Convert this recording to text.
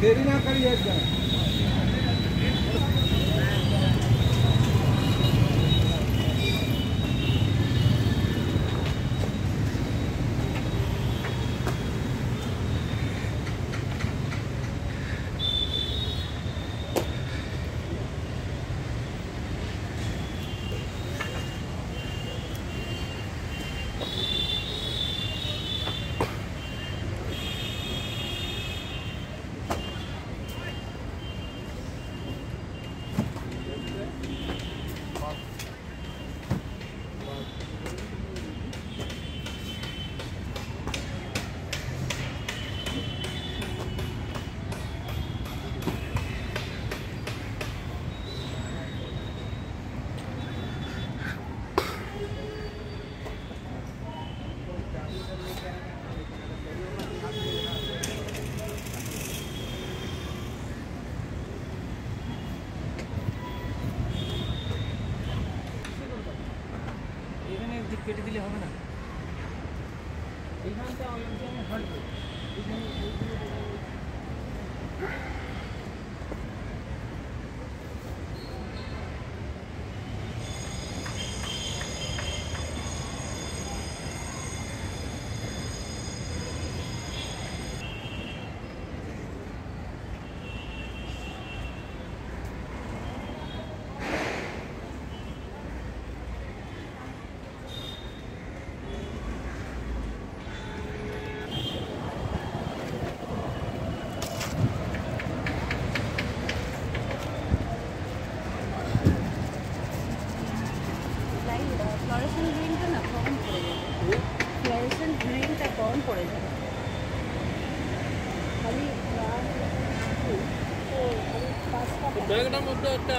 देरी ना करिए দিক কেটে দিলে হবে না। এইখানটা অনেক হাঁটবে। ফ্লোরেসেন্ট গ্রিনটা না কম পড়ে যাবে ফ্লোরেশন গ্রিনটা কম পড়ে যাবে খালি পাঁচটা